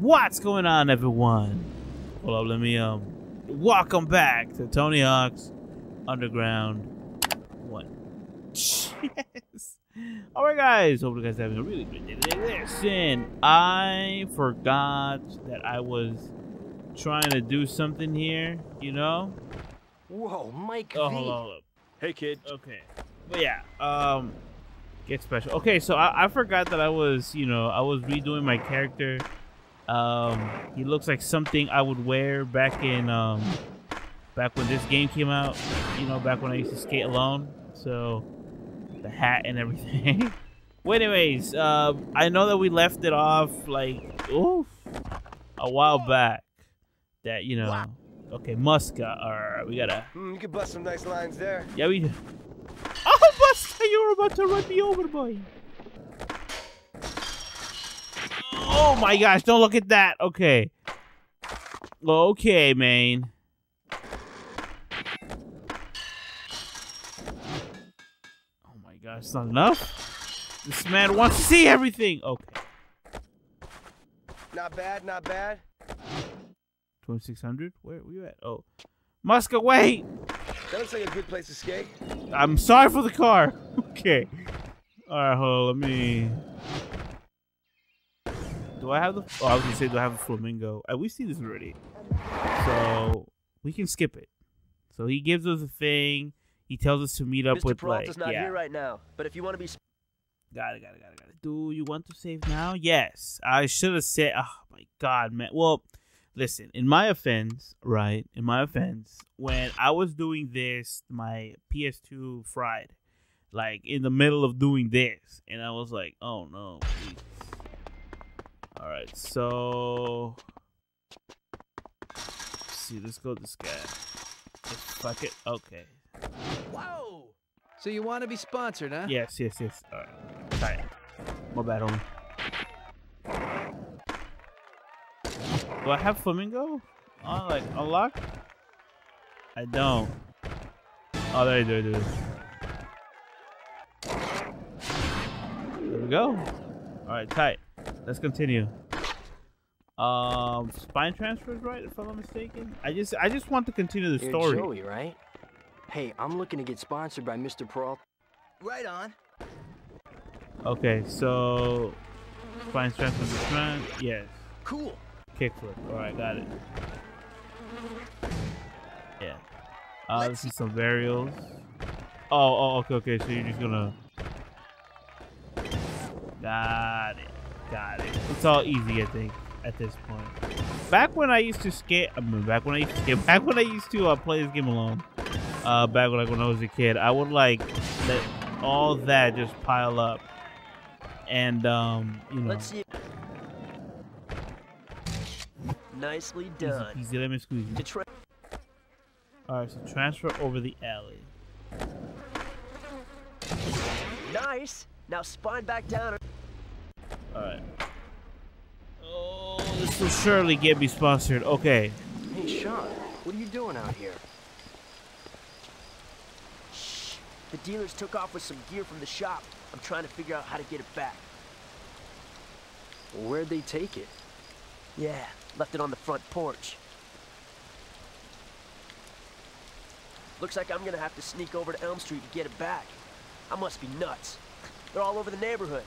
What's going on, everyone? Hold up, let me um. Welcome back to Tony Hawk's Underground One. Yes. All right, guys. Hope you guys are having a really good day today. Listen, I forgot that I was trying to do something here. You know? Whoa, Mike Oh, hold on, hold up. Hey, kid. Okay. But yeah, um, get special. Okay, so I, I forgot that I was, you know, I was redoing my character. Um, he looks like something I would wear back in, um, back when this game came out. You know, back when I used to skate alone. So, the hat and everything. well, anyways, um, I know that we left it off like, oof, a while back. That you know, okay, Muska. All right, we gotta. Hmm, you could bust some nice lines there. Yeah, we. Oh, Buster, you were about to run me over, boy. Oh my gosh! Don't look at that. Okay. Okay, man. Oh my gosh, it's not enough. This man wants to see everything. Okay, Not bad, not bad. twenty six hundred. Where were you at? Oh, Muska, wait. That looks like a good place to skate. I'm sorry for the car. Okay. All right, hold on. Let me. Do I have the? Oh, I was gonna say, do I have a flamingo? Uh, we've seen this already, so we can skip it. So he gives us a thing. He tells us to meet up Mr. with Peralta's like, not yeah. here right now, but if you want to be Got it, got it, got it, got it. Do you want to save now? Yes. I should have said. Oh my god, man. Well, listen. In my offense, right? In my offense, when I was doing this, my PS2 fried, like in the middle of doing this, and I was like, oh no. Please. All right, so. Let's see, let's go this guy. Fuck it. Okay. Whoa! So you want to be sponsored, huh? Yes, yes, yes. All right. Sorry. My bad, homie. Do I have flamingo? On like unlocked? I don't. Oh, there you do, you. There we go. All right, tight. Let's continue. Um, spine transfers, right? If I'm not mistaken. I just, I just want to continue the You're story. Joey, right? Hey, I'm looking to get sponsored by Mr. Peralta. Right on. Okay, so spine transfer to front. Yes. Cool. Kickflip. All right, got it. Yeah. Uh, this is some varials. Oh, oh, okay, okay. So you're just gonna. Got it. Got it. It's all easy, I think, at this point. Back when I used to skate, I mean, back when I used to skate, back when I used to uh, play this game alone, uh, back when like when I was a kid, I would like let all that just pile up, and um, you know, Let's see. Nicely easy done. peasy lemon squeezy. To tra- All right, so transfer over the alley. nice. Now spine back down. All right. Oh, this will surely get me sponsored. Okay. Hey, Sean, what are you doing out here? Shh. The dealers took off with some gear from the shop. I'm trying to figure out how to get it back. Where'd they take it? Yeah, left it on the front porch. Looks like I'm gonna have to sneak over to Elm Street to get it back. I must be nuts. They're all over the neighborhood.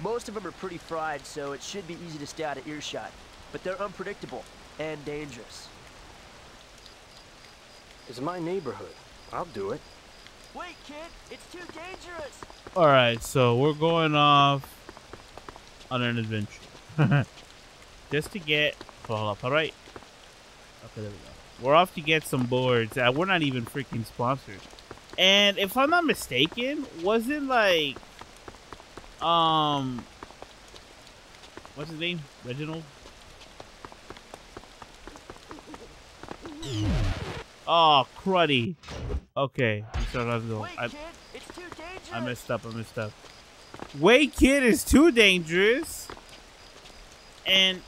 Most of them are pretty fried, so it should be easy to stay out of earshot. But they're unpredictable and dangerous. It's my neighborhood. I'll do it. Wait, kid! It's too dangerous! All right, so we're going off on an adventure. Just to get. Hold up. All right. Okay, there we go. We're off to get some boards. Uh, we're not even freaking sponsored. And if I'm not mistaken, wasn't like, um, what's his name? Reginald. Oh, cruddy. Okay, we started off go. Wait, I, kid! It's too dangerous! I messed up. I messed up. Wait, kid is too dangerous. And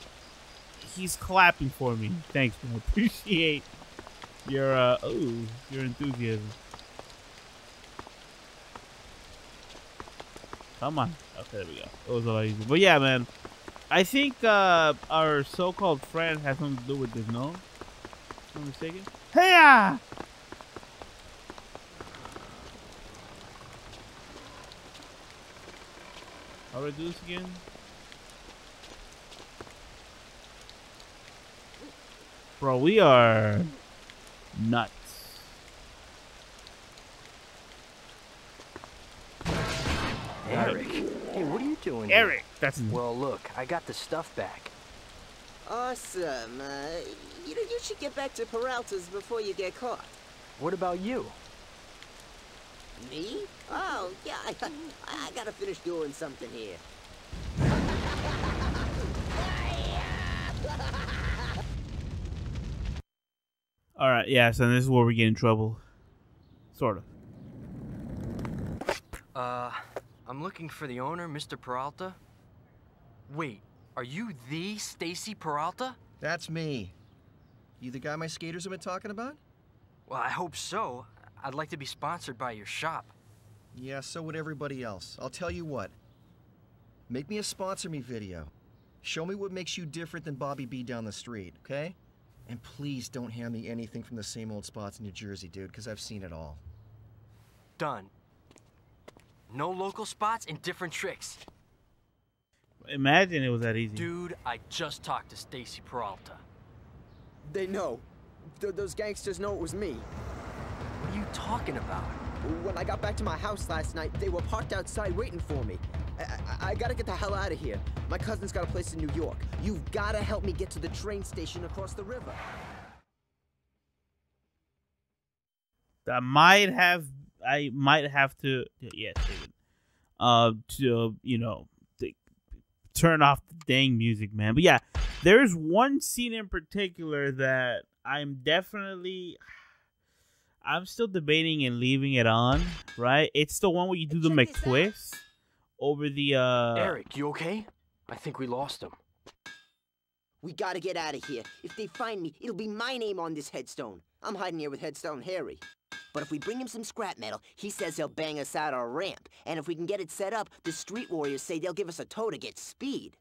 he's clapping for me. Thanks, man. Appreciate your uh ooh, your enthusiasm. Come on. Okay, there we go. It was a lot easier. But yeah, man. I think uh, our so-called friend has something to do with this, no? If I'm mistaken. Hey! How do I do this again? Bro, we are nuts. Eric. Hey, what are you doing Eric, that's here? Well, look, I got the stuff back. Awesome. Uh, you know, you should get back to Peralta's before you get caught. What about you? Me? Oh, yeah, I, I gotta finish doing something here. All right, yeah, so this is where we get in trouble. Sort of. Uh, I'm looking for the owner, Mr. Peralta. Wait, are you the Stacy Peralta? That's me. You the guy my skaters have been talking about? Well, I hope so. I'd like to be sponsored by your shop. Yeah, so would everybody else. I'll tell you what. Make me a sponsor me video. Show me what makes you different than Bobby B down the street, okay? And please don't hand me anything from the same old spots in New Jersey, dude, because I've seen it all. Done. No local spots and different tricks. Imagine it was that easy. Dude, I just talked to Stacy Peralta. They know. Th those gangsters know it was me. What are you talking about? When I got back to my house last night, they were parked outside waiting for me. I, I, I gotta get the hell out of here. My cousin's got a place in New York. You've gotta help me get to the train station across the river. I might have, I might have to, yeah, David, uh, to you know, to turn off the dang music, man. But yeah, there's one scene in particular that I'm definitely. I'm still debating and leaving it on, right? It's the one where you do the McTwist over the uh Eric, you okay? I think we lost him. We gotta get out of here. If they find me, it'll be my name on this headstone. I'm hiding here with Headstone Harry. But if we bring him some scrap metal, he says he'll bang us out our ramp. And if we can get it set up, the street warriors say they'll give us a tow to get speed.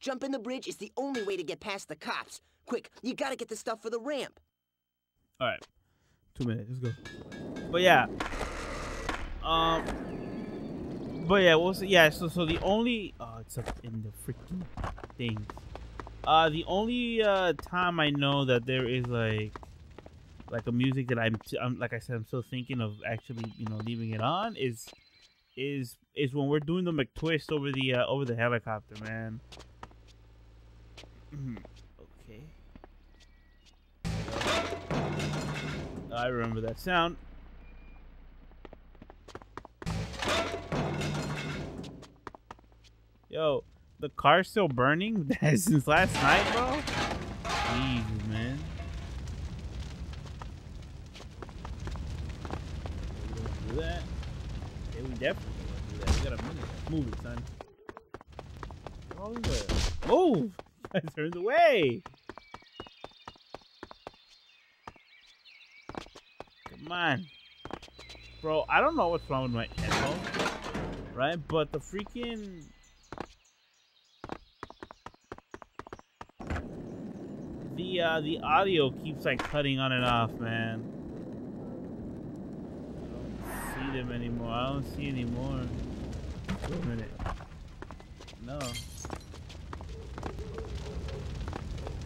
Jumping the bridge is the only way to get past the cops. Quick, you gotta get the stuff for the ramp. All right, two minutes. Let's go. But yeah, um, but yeah, we'll see. Yeah, so so the only oh, it's up in the freaking thing. Uh, the only uh time I know that there is like like a music that I'm, I'm like I said I'm still thinking of actually you know leaving it on is is is when we're doing the McTwist over the uh, over the helicopter, man. okay. I remember that sound. Yo, the car's still burning since last night, bro? Jesus, man. We do that? Yeah, we definitely do that. We got a minute. Move it, son. Move! Move! Turns away! Come on. Bro, I don't know what's wrong with my headphones. Right? But the freaking the uh, the audio keeps like cutting on and off, man. I don't see them anymore. I don't see anymore. Wait a minute. No.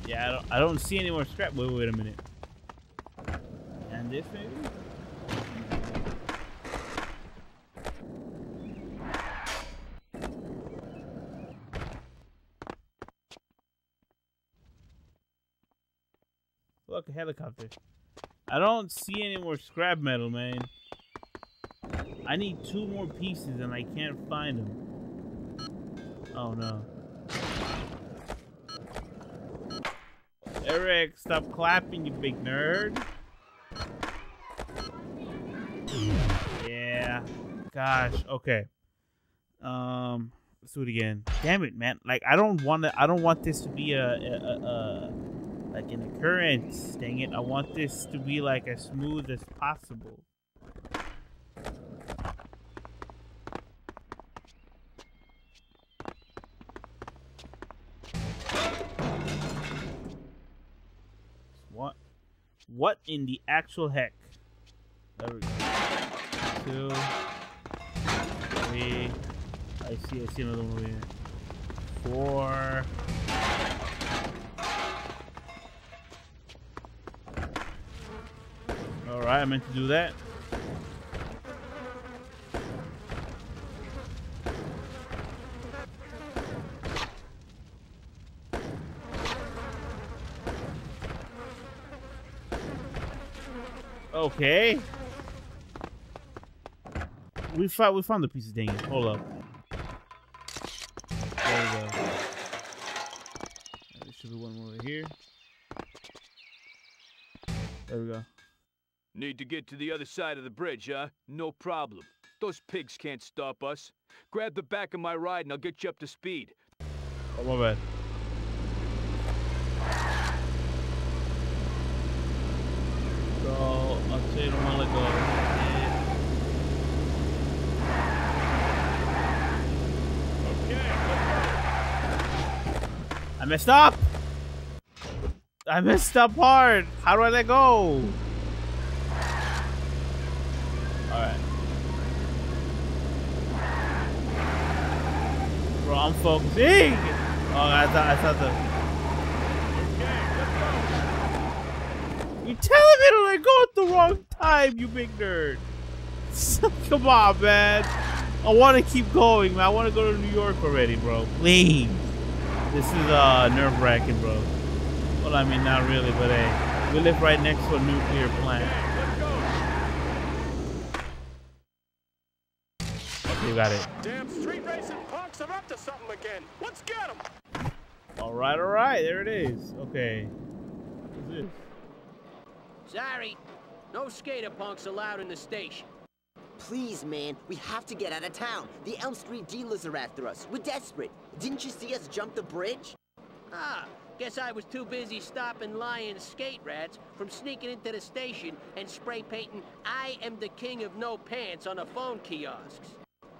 Yeah, I don't. I don't see any more scrap. Wait, wait a minute. And this maybe. Look, a helicopter. I don't see any more scrap metal, man. I need two more pieces and I can't find them. Oh no. Eric, stop clapping, you big nerd. Yeah. Gosh, okay. Um, let's do it again. Damn it, man. Like, I don't want to, I don't want this to be a, a, a, a like in the currents. Dang it, I want this to be like as smooth as possible. What? What in the actual heck? There we go. Two. Three. I see, I see another one over here. Four. All right, I meant to do that. Okay. We found we found the pieces, dang it. Hold up. There we go. Need to the other side of the bridge, huh? No problem. Those pigs can't stop us. Grab the back of my ride and I'll get you up to speed. Oh, my bad. So, I'll tell you don't want to let go. I messed up! I messed up hard! How do I let go? Alright. Bro, I'm focusing! Oh, I thought, I thought the... You telling me to let go at the wrong time, you big nerd. Come on, man. I want to keep going, man. I want to go to New York already, bro. Please. This is uh nerve-wracking, bro. Well, I mean, not really, but hey, we live right next to a nuclear plant. Okay, you got it. Damn street racing punks are up to something again. Let's get them. All right, all right. There it is. Okay. What's this? Sorry. No skater punks allowed in the station. Please, man, we have to get out of town. The Elm Street dealers are after us. We're desperate. Didn't you see us jump the bridge? Ah, guess I was too busy stopping lying skate rats from sneaking into the station and spray painting I am the king of no pants on the phone kiosks.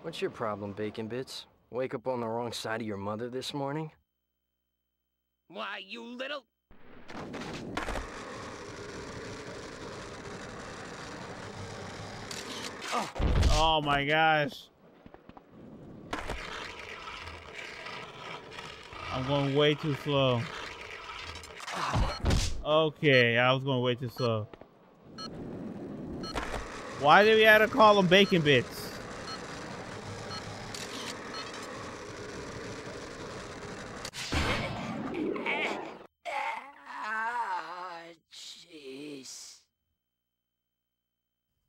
What's your problem, Bacon Bits? Wake up on the wrong side of your mother this morning? Why, you little... Oh. oh my gosh. I'm going way too slow. Okay, I was going way too slow. Why did we have to call them bacon bits?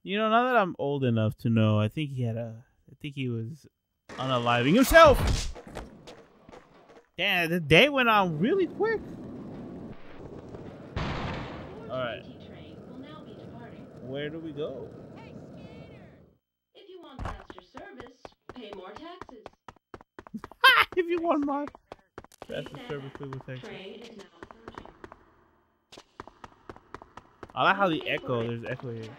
You know, now that I'm old enough to know, I think he had a, I think he was unaliving himself. Damn, the day went on really quick. All right. Where do we go? Hey, if you want faster service, pay more taxes. if you want more faster service, pay more taxes. I like how the echo. There's echo here.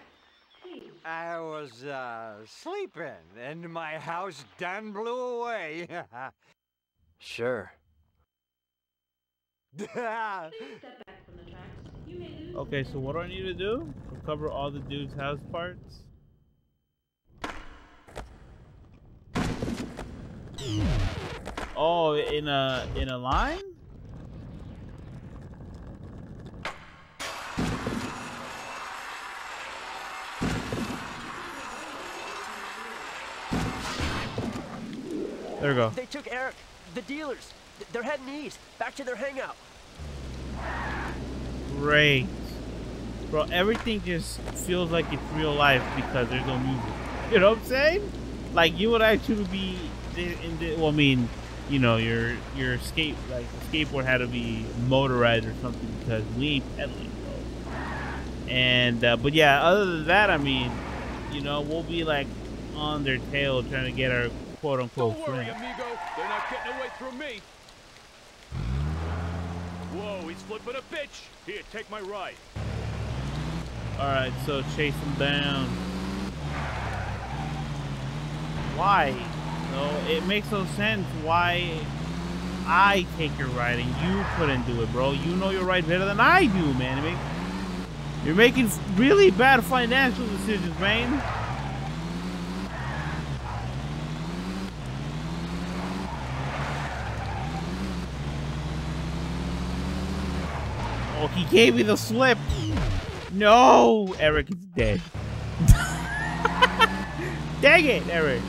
I was uh, sleeping, and my house done blew away. sure. okay, so what do I need to do? Recover all the dude's house parts? Oh, in a in a line? There we go. They took Eric. The dealers. They're heading east, back to their hangout. Great. Bro, everything just feels like it's real life because there's no music. You know what I'm saying? Like you would actually be in the, well, I mean, you know, your your skate like the skateboard had to be motorized or something because we ain't pedaling, bro. And uh, but yeah, other than that, I mean, you know, we'll be like on their tail trying to get our quote unquote Don't worry, amigo. They're not getting away from me. Whoa, he's flipping a bitch. Here, take my ride. Alright, so chase him down. Why? No, it makes no sense why I take your ride and you couldn't do it, bro. You know your ride better than I do, man. You're making really bad financial decisions, man. Oh, he gave me the slip. No, Eric is dead. Dang it, Eric.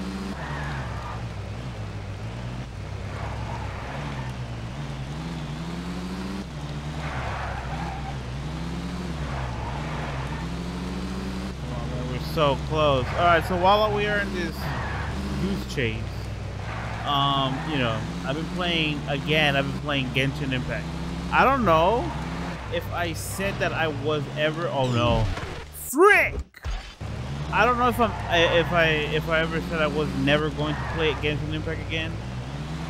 We're so close. All right, so while we are in this goose chase, um, you know, I've been playing again. I've been playing Genshin Impact. I don't know if I said that I was ever. Oh no, frick! I don't know if I'm if I if I ever said I was never going to play Genshin Impact again.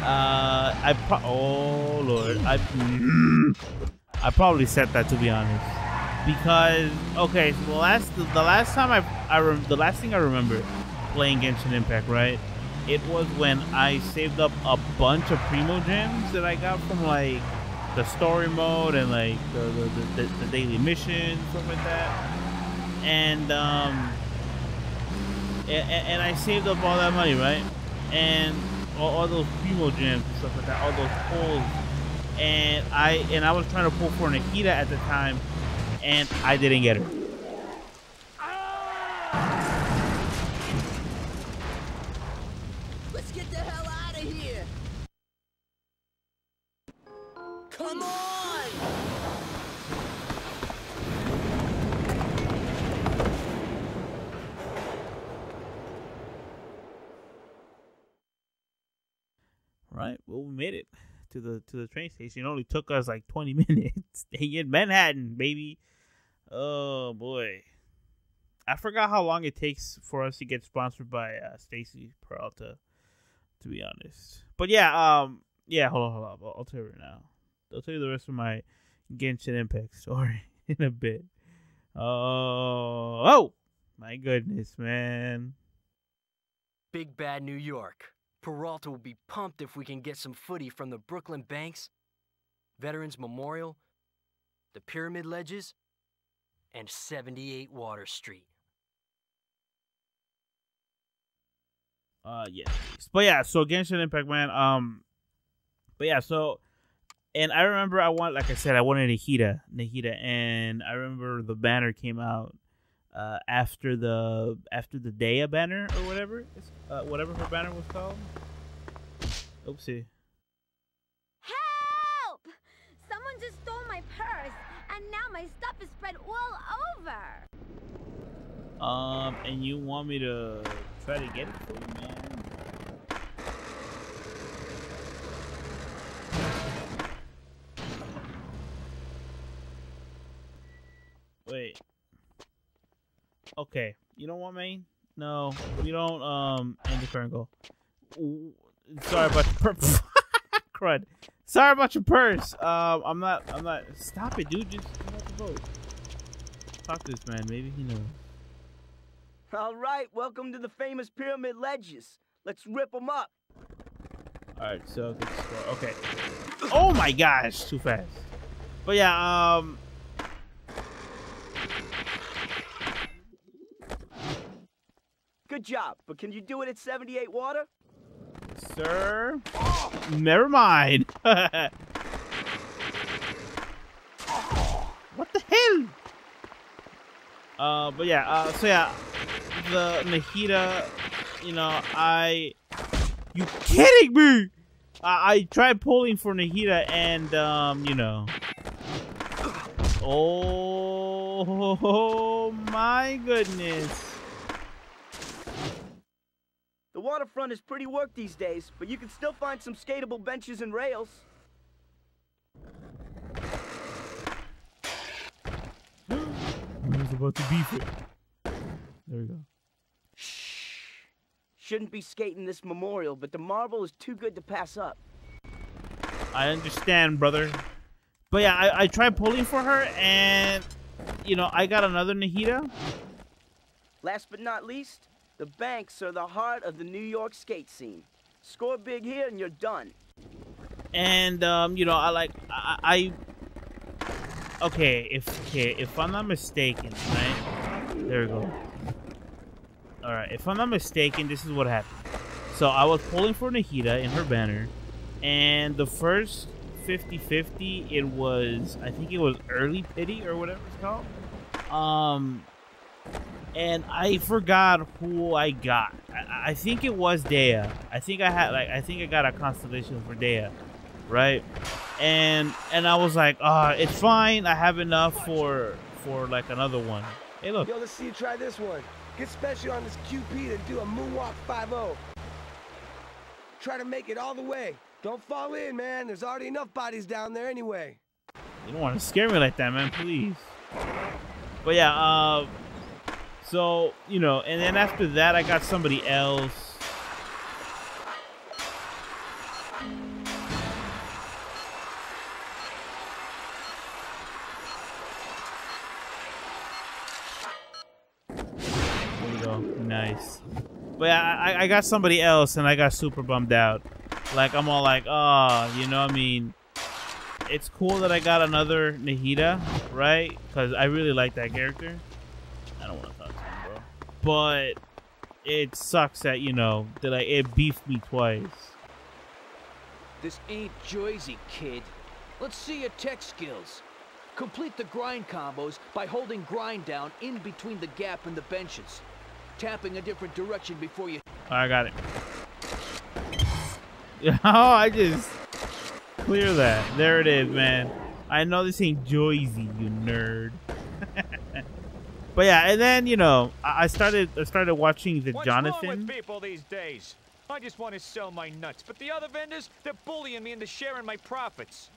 Uh, I pro- oh lord, I I probably said that to be honest because okay, so the last the, last time I I the last thing I remember playing Genshin Impact, right? It was when I saved up a bunch of Primogems that I got from like the story mode and like the the, the, the daily missions, stuff like that. And um and, and, I saved up all that money, right? And all, all those Primogems and stuff like that, all those pulls. And I and I was trying to pull for Nikita at the time and I didn't get her. Right, well, we made it to the to the train station. It only took us like 20 minutes. Staying in Manhattan, baby. Oh boy. I forgot how long it takes for us to get sponsored by uh, Stacy Peralta, to be honest. But yeah, um, yeah, hold on, hold on. I'll, I'll tell you right now. I'll tell you the rest of my Genshin Impact story in a bit. Oh, oh, my goodness, man. Big bad New York. Peralta will be pumped if we can get some footy from the Brooklyn Banks, Veterans Memorial, the Pyramid Ledges, and 78 Water Street. Uh, yes. But yeah, so Genshin Impact, man. Um, but yeah, so, and I remember I want, like I said, I wanted Nahida, Nahida, and I remember the banner came out uh, after the after the Dehya banner or whatever, uh, whatever her banner was called. Oopsie. Help! Someone just stole my purse, and now my stuff is spread all over. Um, and you want me to try to get it for you, man? Wait. Okay. You know what, man? No, we don't um end the current goal. Sorry about your purse. Crud. Sorry about your purse. Um, I'm not. I'm not. Stop it, dude. Just come out the boat. Talk to this man. Maybe he knows. All right. Welcome to the famous pyramid ledges. Let's rip them up. All right. So good score. Okay. Oh my gosh, too fast. But yeah. Um. Good job, but can you do it at 78 water? Sir? Never mind. what the hell? Uh, but yeah, uh, so yeah, the Nahida, you know, I, you kidding me? I, I tried pulling for Nahida and, um, you know, oh my goodness. The waterfront is pretty work these days, but you can still find some skatable benches and rails. I was about to beef it. There we go. Shh. Shouldn't be skating this memorial, but the marble is too good to pass up. I understand, brother. But yeah, I, I tried pulling for her, and, you know, I got another Nahida. Last but not least, the banks are the heart of the New York skate scene. Score big here and you're done. And, um, you know, I like, I, I okay, if okay, if I'm not mistaken, right? There we go. All right, if I'm not mistaken, this is what happened. So I was pulling for Nahida in her banner, and the first 50-50, it was I think it was early pity or whatever it's called. Um, and I forgot who I got. I, I think it was Dehya. I think I had like I think I got a constellation for Dehya, right? And and I was like, ah, it's fine. I have enough for for like another one. Hey, look. Yo, let's see you try this one. Get special on this QP and do a moonwalk 5-0. Try to make it all the way. Don't fall in, man. There's already enough bodies down there anyway. You don't want to scare me like that, man. Please. But yeah, uh, so you know, and then after that, I got somebody else. There you go. Nice. But I, I got somebody else, and I got super bummed out. Like I'm all like, oh, you know, what I mean, it's cool that I got another Nahida, right? Because I really like that character. I don't want to talk to him, bro. But it sucks that you know that I it beefed me twice. This ain't Jersey, kid. Let's see your tech skills. Complete the grind combos by holding grind down in between the gap and the benches. Tapping a different direction before you... I got it. Oh, I just clear that. There it is, man. I know this ain't Joyzy, you nerd. but yeah, and then you know, I started I started watching the What's Jonathan. wrong with people these days? I just want to sell my nuts, but the other vendors, they're bullying me into sharing my profits.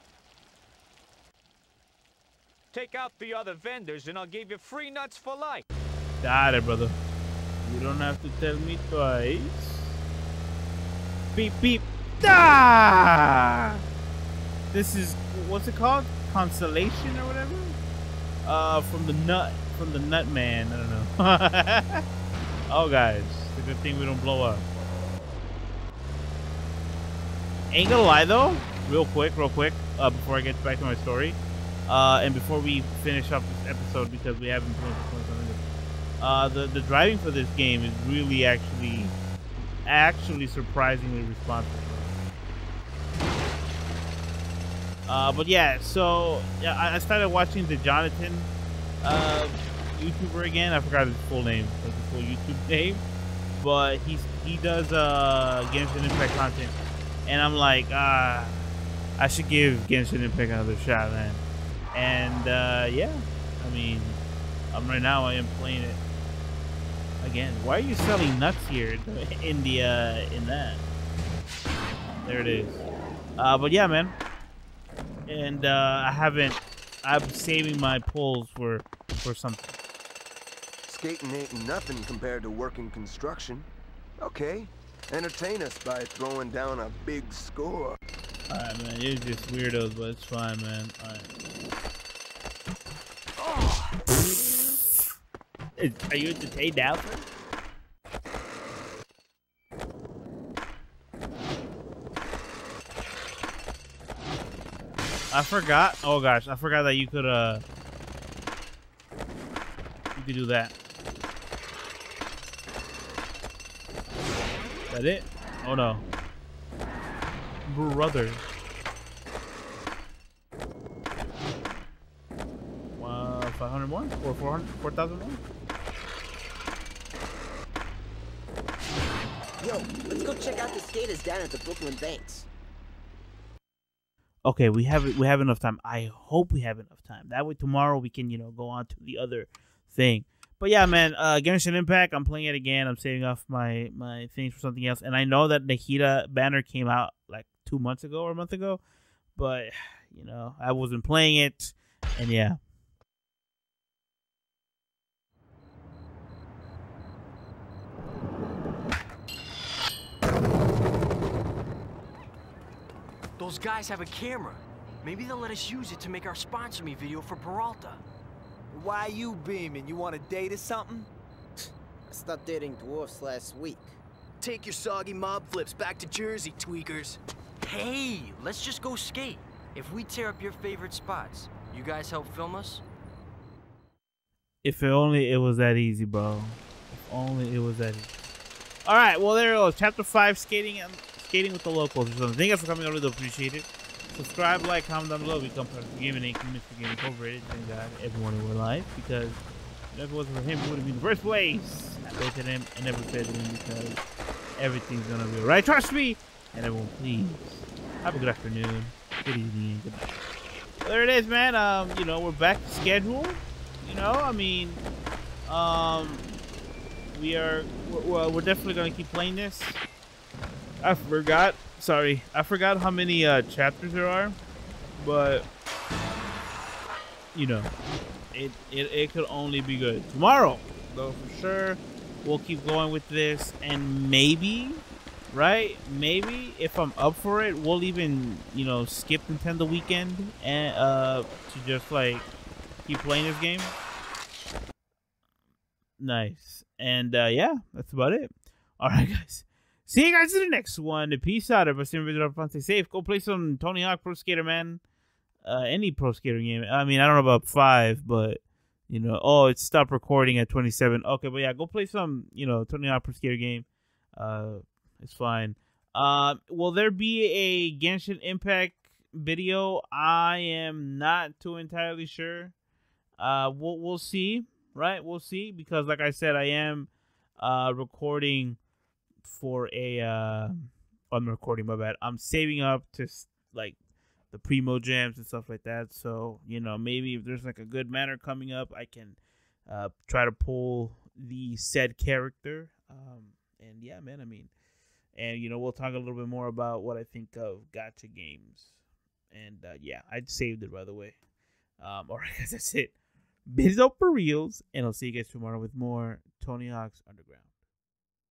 Take out the other vendors and I'll give you free nuts for life. Got it, brother. You don't have to tell me twice. Beep beep. Ah! This is what's it called? Consolation or whatever? Uh, from the nut, from the nut man. I don't know. oh, guys, it's a good thing we don't blow up. Ain't gonna lie though, real quick, real quick, uh, before I get back to my story, uh, and before we finish up this episode because we haven't played for 20 minutes, uh, the the driving for this game is really actually, actually surprisingly responsive. Uh, but yeah, so yeah, I, I started watching the Jonathan uh, YouTuber again. I forgot his full name, his full YouTube name, but he's he does uh, Genshin Impact content, and I'm like, ah, I should give Genshin Impact another shot, man. And uh, yeah, I mean, um, right now I am playing it again. Why are you selling nuts here in the uh, in that? There it is. Uh, but yeah, man and uh, I haven't. I'm saving my pulls for for something. Skating ain't nothing compared to working construction. Okay, entertain us by throwing down a big score. Alright, man, you're just weirdos, but it's fine, man. Alright. Are you entertained now? I forgot. Oh gosh, I forgot that you could uh you could do that. That it? Oh no. Brother. Uh, 501 or 400 4001? Yo, let's go check out the skaters down at the Brooklyn Banks. okay, we have we have enough time. I hope we have enough time. That way tomorrow we can, you know, go on to the other thing. But yeah, man, uh Genshin Impact, I'm playing it again. I'm saving off my my things for something else. And I know that Nahida banner came out like two months ago or a month ago, but you know, I wasn't playing it and yeah. Those guys have a camera. Maybe they'll let us use it to make our sponsor me video for Peralta. Why you beaming? You want a date or something? I stopped dating dwarfs last week. Take your soggy mob flips back to Jersey, tweakers. Hey, let's just go skate. If we tear up your favorite spots, you guys help film us? If only it was that easy, bro. If only it was that easy. All right, well there it goes. Chapter five, skating and skating with the locals. So thank you guys for coming. I really appreciate it. Subscribe, like, comment down below. Become part of the gaming and Mr. Gaming Overrated. Thank God everyone in real life because if it wasn't for him, he would have been the first place. I voted him and never fed him because everything's gonna be alright. Trust me. And everyone, please have a good afternoon, good evening, good night. Well, there it is, man. Um, you know, we're back to schedule. You know, I mean, um, we are we're, we're definitely gonna keep playing this. I forgot. Sorry, I forgot how many uh, chapters there are, but you know, it, it it could only be good tomorrow. Though for sure, we'll keep going with this, and maybe, right? Maybe if I'm up for it, we'll even you know skip Nintendo weekend and uh to just like keep playing this game. Nice. And uh, yeah, that's about it. All right, guys. See you guys in the next one. Peace out. Everybody stay safe. Go play some Tony Hawk Pro Skater, man. Uh, any Pro Skater game. I mean, I don't know about five, but you know, oh, it stopped recording at 27. Okay, but yeah, go play some, you know, Tony Hawk Pro Skater game. Uh, it's fine. Uh, will there be a Genshin Impact video? I am not too entirely sure. Uh, we'll we'll see right? We'll see because, like I said, I am uh, recording for a. Uh, I'm recording. My bad. I'm saving up to like the primogems and stuff like that. So you know, maybe if there's like a good manner coming up, I can uh, try to pull the said character. Um, and yeah, man. I mean, and you know, we'll talk a little bit more about what I think of gacha games. And uh, yeah, I saved it by the way. Um, all right, guys, that's it. Biz up for reals, and I'll see you guys tomorrow with more Tony Hawk's Underground.